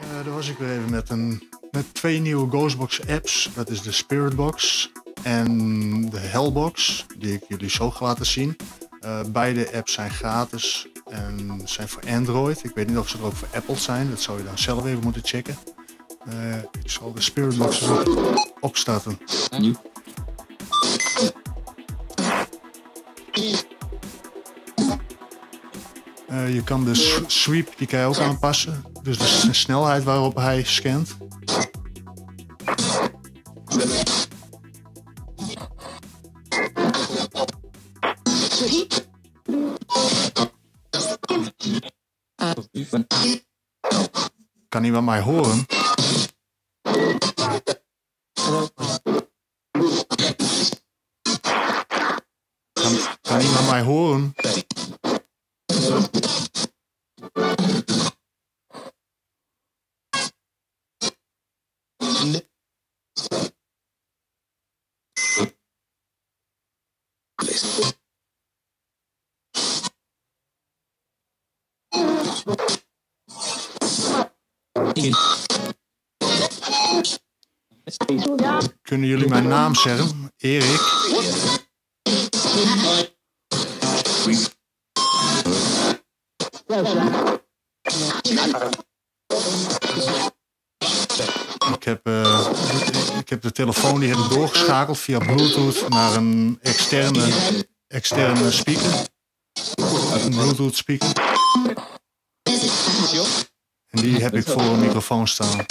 Uh, daar was ik weer even met, een, met twee nieuwe Ghostbox apps. Dat is de Spiritbox en de Hellbox, die ik jullie zo ga laten zien. Uh, beide apps zijn gratis en zijn voor Android. Ik weet niet of ze er ook voor Apple zijn. Dat zou je dan zelf even moeten checken. Uh, ik zal de Spiritbox opstarten. Uh, je kan de sweep, die kan je ook aanpassen. Dus de snelheid waarop hij scant. Kan iemand mij horen? Kan, kan iemand mij horen? Kunnen jullie mijn naam zeggen? Erik. Ik heb, uh, ik heb de telefoon doorgeschakeld via Bluetooth naar een externe, externe speaker. Een Bluetooth speaker. En die heb ik voor een microfoon staan.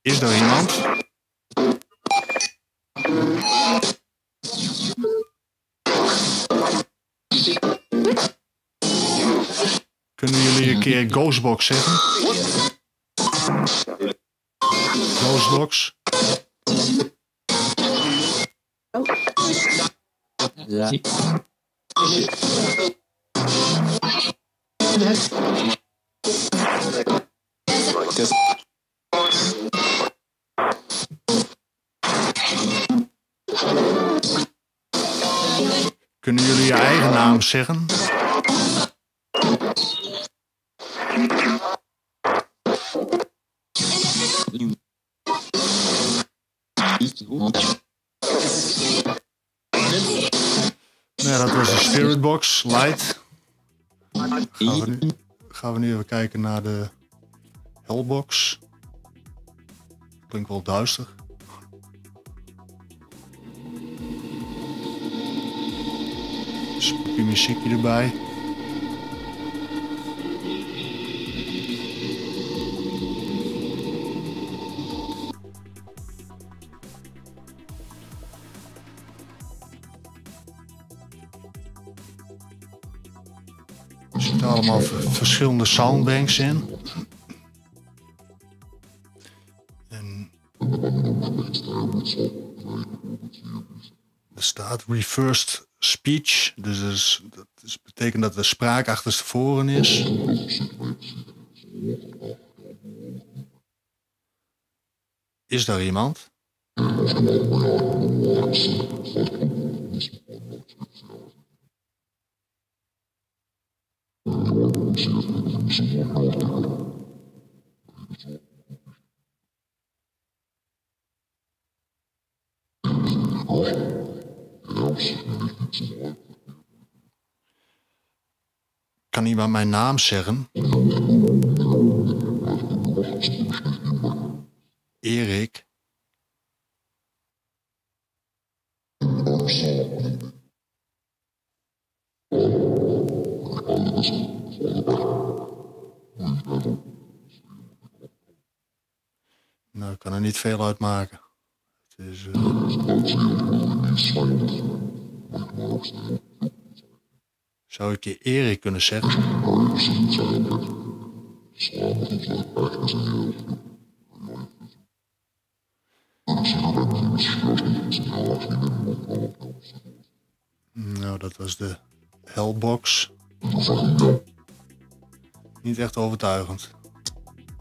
Is er iemand? Kunnen jullie een keer Ghostbox zeggen? Ghostbox. Ja. Kunnen jullie je eigen naam zeggen? Nou, dat was de Spirit Box Light. Gaan we, nu, gaan we nu even kijken naar de Hellbox. Klinkt wel duister. Spooky muziekje erbij. Er zitten allemaal verschillende soundbanks in. En er staat reversed speech, dus dat, dat is, betekent dat de spraak achterstevoren is. Is daar iemand? Kan iemand mijn naam zeggen? Erik. Nou, ik kan er niet veel uit maken. Het is. Uh... Zou ik je Erik kunnen zeggen? Nou, dat was de Hellbox. Niet echt overtuigend.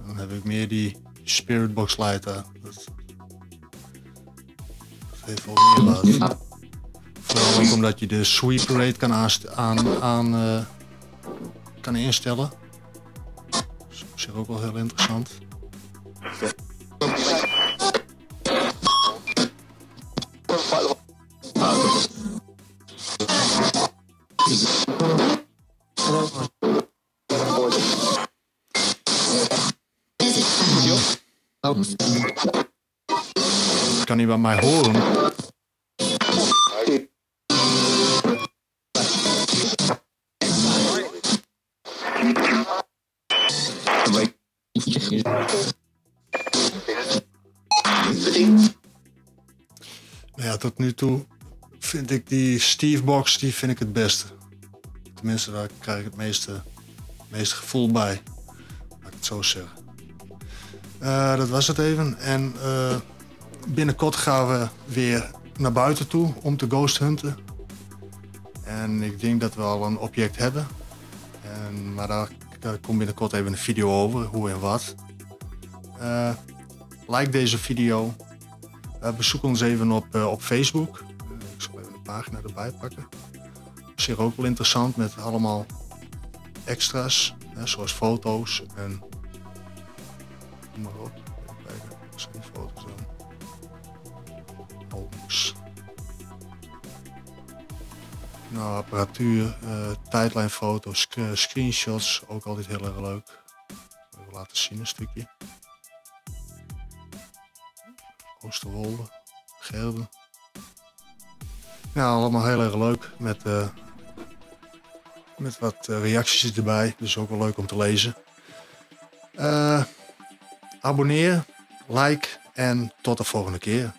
Dan heb ik meer die Spiritbox Lighter. Dat, dat heeft wel meer wat. Vooral ook omdat je de sweep rate kan, aan, aan uh, kan instellen. zich ook wel heel interessant. Kan bij mij horen? Ja, tot nu toe vind ik die Steve Box die vind ik het beste. Tenminste, daar krijg ik het meeste, meeste gevoel bij. Laat ik het zo zeggen. Uh, dat was het even. En uh, binnenkort gaan we weer naar buiten toe om te ghost hunten. En ik denk dat we al een object hebben. En, maar daar, komt binnenkort even een video over, hoe en wat. Uh, like deze video. bezoek ons even op, op Facebook. ik zal even een pagina erbij pakken. Op zich ook wel interessant met allemaal extra's. zoals foto's en Maar op. Nou, apparatuur, uh, tijdlijnfoto's, screenshots. Ook altijd heel erg leuk. Laten zien een stukje. Oosterwolde, Gerben. Ja, allemaal heel erg leuk. Met, uh, met wat uh, reacties erbij. Dus ook wel leuk om te lezen. Abonneer, like en tot de volgende keer.